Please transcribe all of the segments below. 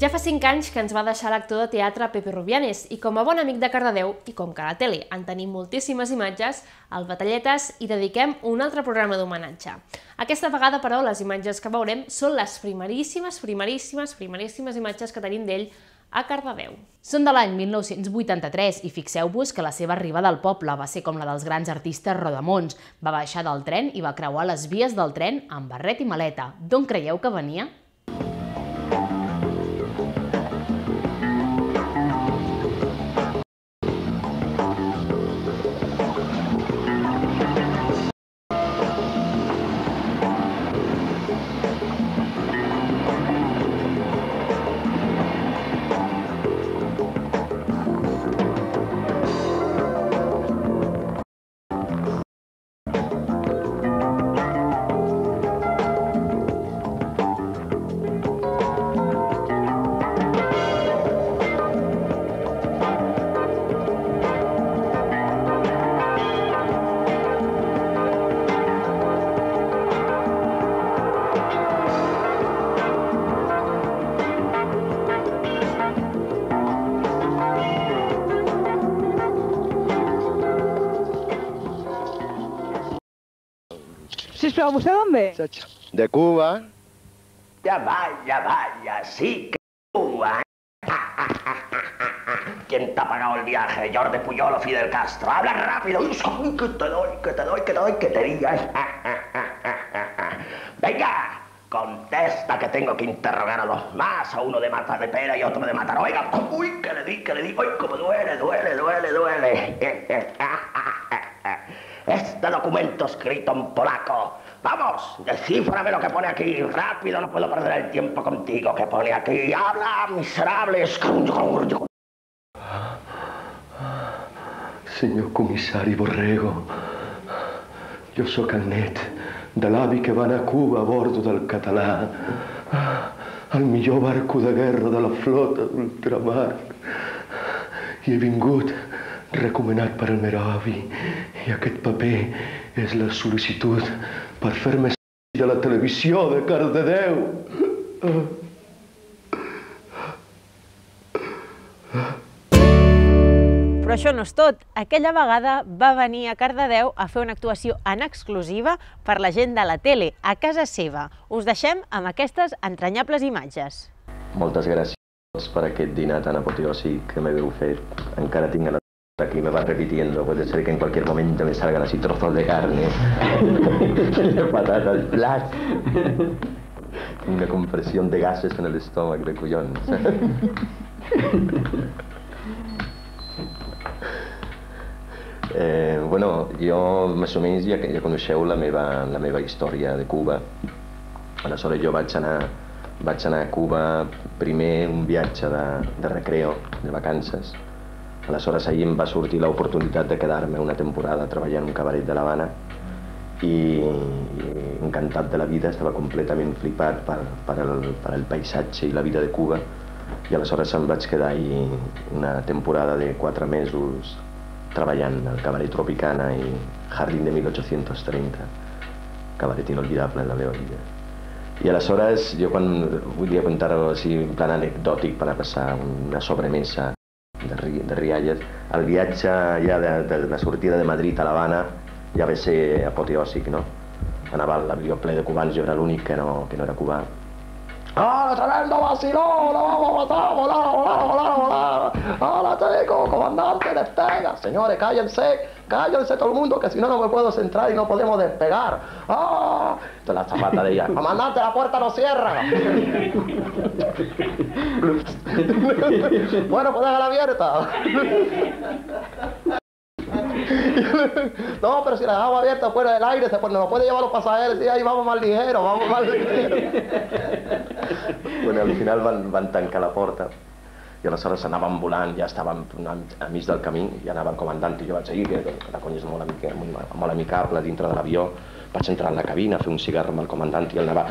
Ja fa 5 anys que ens va deixar l'actor de teatre Pepe Rubianes i com a bon amic de Cardedeu i com que a la tele en tenim moltíssimes imatges, al Batalletes hi dediquem un altre programa d'homenatge. Aquesta vegada, però, les imatges que veurem són les primeríssimes, primeríssimes, primeríssimes imatges que tenim d'ell a Cardedeu. Són de l'any 1983 i fixeu-vos que la seva arribada al poble va ser com la dels grans artistes rodamons. Va baixar del tren i va creuar les vies del tren amb barret i maleta. D'on creieu que venia? Vostè d'on ve? De Cuba. Ya vaya, vaya, sí que Cuba. ¿Quién te ha pagado el viaje? Jordi Puyol o Fidel Castro. Habla rápido. Uy, que te doy, que te doy, que te doy, que te digas. Venga, contesta que tengo que interrogar a los más, a uno de matar de pera y otro de matar. Oiga, uy, que le di, que le di. Uy, como duele, duele, duele, duele. Este documento escrito en polaco. Vamos, descíframe lo que pone aquí. Rápido, no puedo perder el tiempo contigo. ¿Qué pone aquí? Habla, miserable. Senyor comissari Borrego, jo sóc el net de l'avi va anar a Cuba a bordo del català, el millor barco de guerra de la flota d'ultramar. I he vingut recomanat per el meu avi i aquest paper és la sol·licitud per fer-me de la televisió de Cardedeu. Però això no és tot. Aquella vegada va venir a Cardedeu a fer una actuació en exclusiva per la gent de la tele, a casa seva. Us deixem amb aquestes entranyables imatges. Moltes gràcies per aquest dinar tan apoteòsic que m'heu fet. Encara tinc la aquí me va repitiendo, puede ser que en cualquier momento me salgan así trozos de carne, patatas flash, una compresión de gases en el estómago de collons. eh, bueno, jo més o menys ja, ja coneixeu la meva, la meva història de Cuba. Aleshores jo vaig anar, vaig anar a Cuba primer un viatge de, de recreo, de vacances, Aleshores, ahir em va sortir l'oportunitat de quedar-me una temporada treballant en un cabaret de l'Havana i, encantat de la vida, estava completament flipat per, per, el, per el paisatge i la vida de Cuba i aleshores em vaig quedar ahir una temporada de quatre mesos treballant al cabaret Tropicana i Jardín de 1830, cabaret inolvidable en la meva vida. I aleshores, jo quan volia contar-ho així en plan anecdòtic per a passar una sobremesa de, de Rialles, el viatge ja de, de la sortida de Madrid a l'Havana ja va ser apoteòsic, no? Anava l'avió ple de cubans, jo era l'únic que, no, que no era cubà. ¡Ah, tremendo vacilón! ¡Lo vamos a matar! ¡Volar, volar, volar, volar! ¡Ahora chico, comandante, despega! Señores, cállense, cállense todo el mundo, que si no, no me puedo centrar y no podemos despegar. ¡Ah! Entonces la zapata de ella, comandante, la puerta no cierra. bueno, pues déjala abierta. No, pero si la dejamos abierta fuera del aire, se nos puede llevar los pasajeros y ahí vamos más ligero, vamos más ligero. bueno, al final van, van la porta i aleshores anàvem volant, ja estàvem a mig del camí, i anava el comandant i jo vaig dir que la conya és molt, amica, molt, molt amicable dintre de l'avió, vaig entrar en la cabina a fer un cigarro amb el comandant i ell anava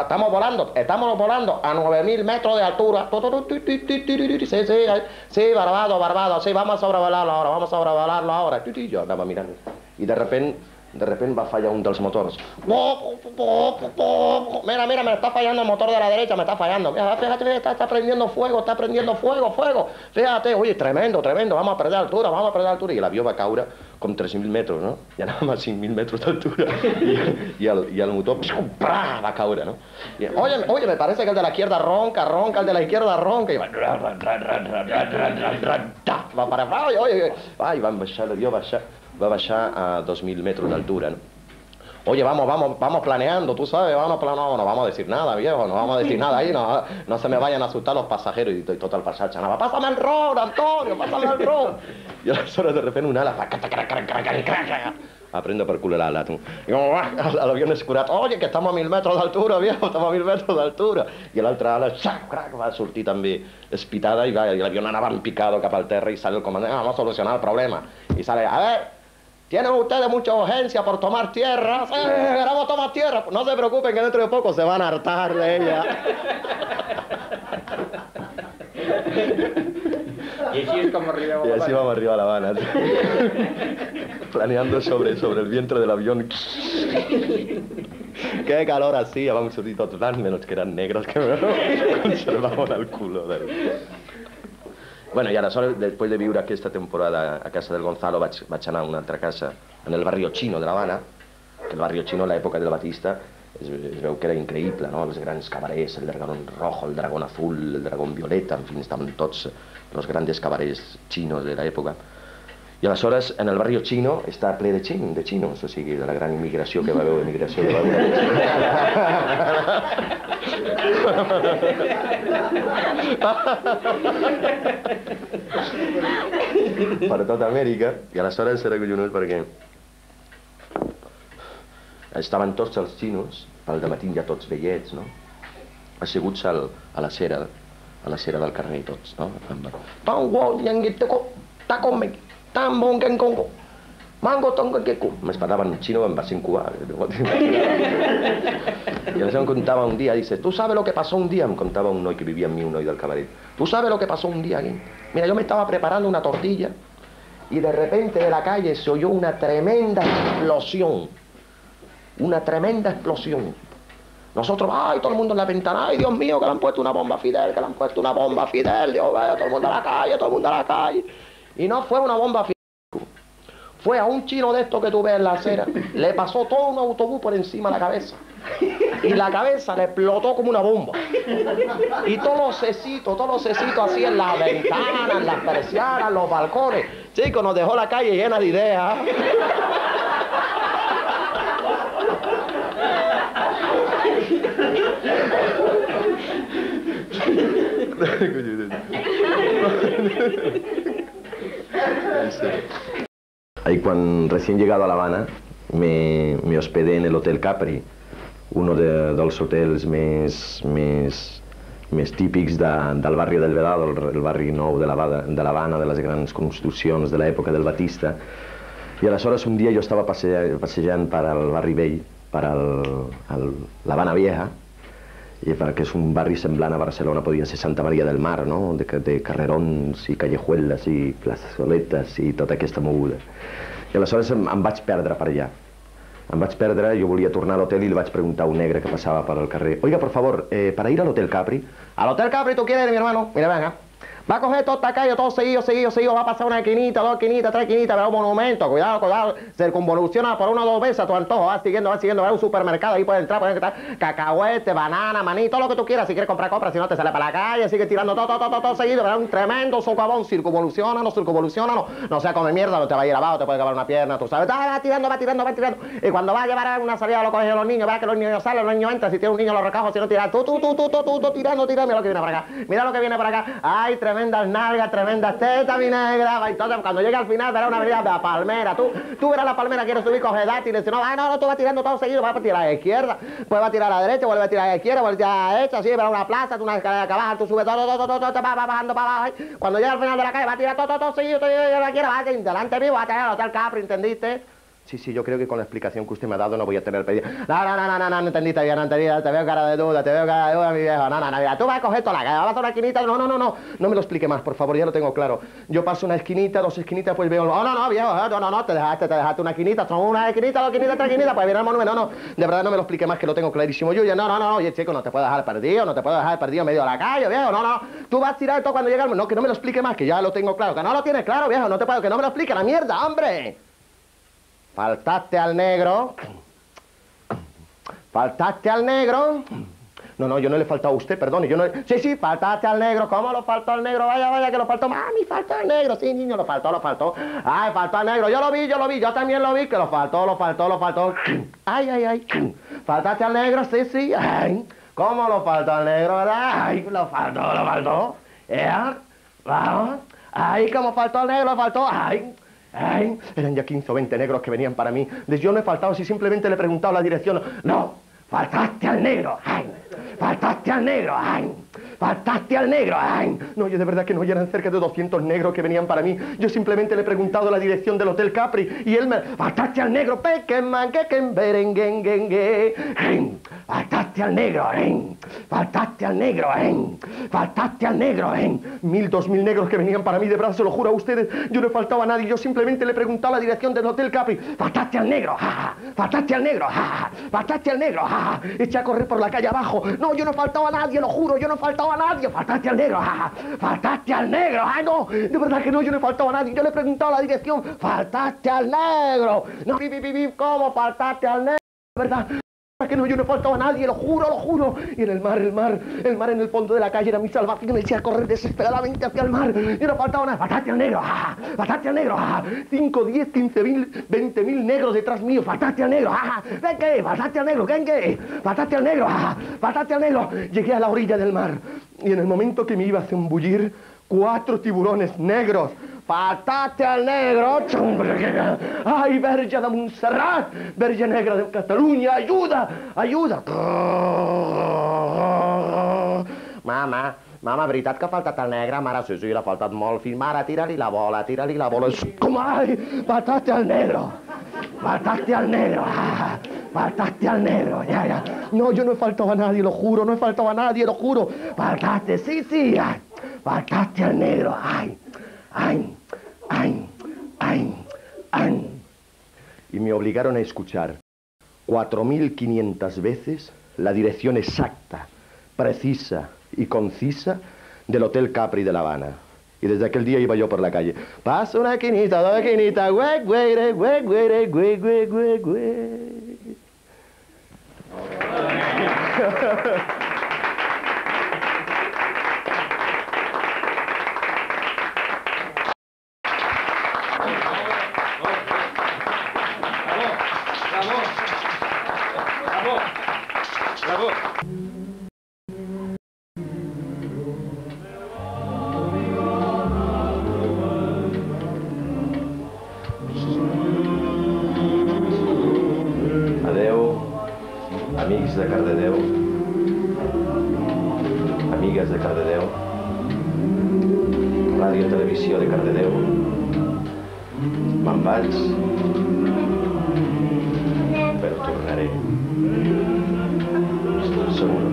estamos volando, estamos volando a 9.000 metros de altura sí, sí, sí, barbado, barbado sí, vamos a sobrevolarlo ahora, vamos a sobrevolarlo ahora jo anava mirant i de repent De repent va a fallar un dels motors. Mira, mira, me está fallando el motor de la derecha, me está fallando. Mira, fíjate, está, está prendiendo fuego, está prendiendo fuego, fuego. Fíjate, oye, tremendo, tremendo, vamos a perder altura, vamos a perder altura. Y el avió va a caure com 3.000 metres, no? Ja anàvem a 5.000 metres d'altura i, i, el, el motor psum, brà, va no? Oye, oye, me parece que el de la izquierda ronca, ronca, el de la izquierda ronca, i va... Va parar, oye, oye, va, i van baixar, l'avió va baixar, va baixar a 2.000 metres d'altura, no? Oye, vamos, vamos, vamos planeando, tú sabes, vamos planeando, no vamos a decir nada, viejo, no vamos a decir nada ahí, no, no se me vayan a asustar los pasajeros y, y total pasar chanava. Pásame el ron, Antonio, pásame el ron. Y aleshores de repente una ala aprende per culo l'ala, tu. I com, ah, l'avió escurat, oye, que estamos a mil metros d'altura, viejo, estamos a mil metros d'altura. I l'altra ala, xac, crac, va sortir també espitada i, va, i l'avió anava en picado cap al terra i sale el comandant, ah, vamos a solucionar el problema. Y sale, a ver, ¿Tienen ustedes mucha urgencia por tomar tierra? Sí, queremos tomar tierra. No se preocupen que dentro de poco se van a hartar de ella. Y así es como arribeu Y así vamos arriba a La Habana. Planeando sobre, sobre el vientre del avión. Qué calor hacía, vamos a tots blancs, menos que eran negros, que me conservaban el culo. Del... Bueno, i aleshores, després de viure aquesta temporada a casa del Gonzalo, vaig, vaig anar a una altra casa, en el barrio chino de La Habana, que el barrio chino en l'època del Batista es, es veu que era increïble, no? Els grans cabarets, el dragón rojo, el dragón azul, el dragón violeta, en fi, estaven tots els grandes cabarets chinos de l'època. I aleshores, en el barrio chino està ple de xin, de xinos, o sigui, de la gran immigració que va haver, immigració que va haver. per tota Amèrica, i aleshores era collonut perquè estaven tots els xinos, al matí ja tots vellets, no? asseguts al, a la cera, a la cera del carrer tots, no? Tan bo, yanguiteco, ta come, tan bon que congo. Mango tongo que cu. M'espadaven en xino, em va ser en cubà. I aleshores em contava un dia, dice, ¿tú sabes lo que pasó un día? Em contaba un noi que vivía en mi, un noi del cabaret. ¿Tú sabes lo que pasó un día aquí? Mira, yo me estaba preparando una tortilla y de repente de la calle se oyó una tremenda explosión. Una tremenda explosión. Nosotros, ay, todo el mundo en la ventana, ay, Dios mío, que le han puesto una bomba a Fidel, que le han puesto una bomba a Fidel, Dios mío, todo el mundo a la calle, todo el mundo a la calle. Y no fue una bomba a Fidel. Fue a un chino de estos que tú ves en la acera, le pasó todo un autobús por encima de la cabeza. Y la cabeza le explotó como una bomba. Y todos los cecitos, todos los cecitos así en las ventanas, en las persianas, en los balcones. Chicos, nos dejó la calle llena de ideas. Ahí cuando recién llegado a La Habana me, me hospedé en el Hotel Capri, uno de, dels hotels més, més, més típics de, del barri del Vedado, el, el barri nou de l'Havana, de l'Havana, de les grans construccions de l'època del Batista. I aleshores un dia jo estava passejant, passejant per al barri vell, per al, al l'Havana Vieja, i perquè és un barri semblant a Barcelona, podria ser Santa Maria del Mar, no? de, de carrerons i callejuelas i plazoletes i tota aquesta moguda. I aleshores em, em vaig perdre per allà. Em vaig perdre, jo volia tornar a l'hotel i li vaig preguntar a un negre que passava per al carrer, oiga, por favor, eh, para ir al Hotel Capri, al Hotel Capri, ¿tú quieres mi hermano? Mira, venga. Va a coger toda esta calle, todo seguido, seguido, seguido, va a pasar una esquinita, dos esquinitas, tres esquinitas, verá un monumento, cuidado, cuidado, se convoluciona por una o dos veces a tu antojo, va siguiendo, va siguiendo, va a un supermercado, ahí puedes entrar, puedes entrar, cacahuete, banana, maní, todo lo que tú quieras, si quieres comprar, compra, si no te sale para la calle, sigue tirando todo, todo, todo, todo, todo seguido, verá un tremendo socavón, circunvoluciona, no circunvoluciona, no, no sea come mierda, no te va a ir abajo, te puede acabar una pierna, tú sabes, va tirando, va tirando, va tirando, y cuando va a llevar a una salida a los los niños, verá que los niños salen, los niños entran, si tiene un niño los recojo, si no tira, tú, tú, tú, tú, tú, tú, tirando, tirando, mira lo que viene para acá, mira lo que viene para acá, ay, tremendas nalgas, tremendas tetas, mi negra, va, entonces cuando llegue al final verá una avenida de la palmera, tú, tú verás la palmera, quieres subir, coge dátiles, si no, ay, no, no, tú vas tirando todo seguido, vas a tirar a la izquierda, pues va a tirar a la derecha, vuelve a tirar a la izquierda, vuelve a tirar a la derecha, así, verá una plaza, tú una escalera que baja, tú subes todo, todo, todo, todo, todo, bajando abajo, cuando llega al final de la calle, va a tirar todo, todo, todo seguido, todo, todo, todo, quiera, va, delante vivo, va a tirar al Hotel Capri, ¿entendiste? Sí, sí, yo creo que con la explicación que usted me ha dado no voy a tener pedido. No, no, no, no, no, no, entendiste bien, no te veo cara de duda, te veo cara de duda, mi viejo. No, no, no, mira, tú vas a coger toda la calle, vas a una esquinita. No, no, no, no, no me lo explique más, por favor, ya lo tengo claro. Yo paso una esquinita, dos esquinitas, pues veo. Oh, no, no, viejo, no, no, no, te dejaste, te dejaste una esquinita, son una esquinita, dos esquinitas, tres esquinitas, pues viene el monumento. No, no, de verdad no me lo explique más, que lo tengo clarísimo. Yo ya, no, no, no, oye, chico, no te puedo dejar perdido, no te puedo dejar perdido medio de la calle, viejo, no, no. Tú vas a tirar todo cuando llega el. No, que no me lo explique más, que ya lo tengo claro. Que no lo tienes claro, viejo, no te puedo, que no me lo explique la mierda, hombre. Faltaste al negro. Faltaste al negro. No, no, yo no le he faltado a usted, perdone, yo no. Sí, sí, faltaste al negro, ¿cómo lo faltó al negro? Vaya, vaya, que lo faltó, mami, faltó al negro, sí, niño, lo faltó, lo faltó. Ay, faltó al negro, yo lo vi, yo lo vi, yo también lo vi, que lo faltó, lo faltó, lo faltó. Ay, ay, ay, faltaste al negro, sí, sí, ay, ¿cómo lo faltó al negro? Ay, lo faltó, lo faltó. ¿Eh? Vamos, ay, ¿cómo faltó al negro, lo faltó, ay. Ay, eran ya 15 o 20 negros que venían para mí. Yo no he faltado si simplemente le he preguntado la dirección. No, faltaste al negro. Faltaste al negro. Ay, faltaste al negro. Ay, no, yo de verdad que no, ya eran cerca de 200 negros que venían para mí. Yo simplemente le he preguntado la dirección del Hotel Capri y él me... Faltaste al negro, pequeman, que. Faltaste al negro, ¿eh? Faltaste al negro, ¿eh? Faltaste al negro, ¿eh? Mil, dos mil negros que venían para mí, de se lo juro a ustedes. Yo no he faltado a nadie, yo simplemente le he preguntado la dirección del Hotel Capri. Faltaste al negro, ja, ja. Faltaste al negro, ja, ja. Faltaste al negro, ja, ja. Eché a correr por la calle abajo. Yo no he faltado a nadie, lo juro, yo no he faltado a nadie. Faltaste al negro, ja, ja. Faltaste al negro, ah, no. De verdad que no, yo no he faltado a nadie. Yo le he preguntado la dirección. Faltaste al negro. No, ¿cómo faltaste al negro? De verdad. Que no, yo no he faltado a nadie, lo juro, lo juro. Y en el mar, el mar, el mar en el fondo de la calle era mi salvación. Me eché a correr desesperadamente hacia el mar. Yo no he faltado a nadie. Faltaste al negro, ¡ah! Faltaste al negro, ¡ah! 5, 10, 15 mil, 20 mil negros detrás mío. Faltaste al negro, ¡ah! ¿Qué, qué? Faltaste al negro, ¿qué, qué? Faltaste al negro, ¡ah! Al negro. Llegué a la orilla del mar. Y en el momento que me iba a zambullir, cuatro tiburones negros Faltaste al negro, ay, Verge de Montserrat, Verge Negra de Catalunya, ajuda, ajuda. Mama, mama, veritat que ha faltat el negre? Mare, sí, sí, l'ha faltat molt. Fill, mare, tira-li la bola, tira-li la bola. Com, ai, faltaste al negro, faltaste al negro, faltaste al negro, ya, ya. No, yo no he faltado a nadie, lo juro, no he faltado a nadie, lo juro. Faltaste, sí, sí, ay, faltaste al negro, ay, ay. ¡Ay! ¡Ay! ¡Ay! Y me obligaron a escuchar 4.500 veces la dirección exacta, precisa y concisa del Hotel Capri de La Habana. Y desde aquel día iba yo por la calle. Paso una esquinita, dos esquinitas, güey, güey, güey, güey, güey, güey, güey, güey. Ràdio i televisió de Cardedeu. Me'n vaig, tornaré. Segur.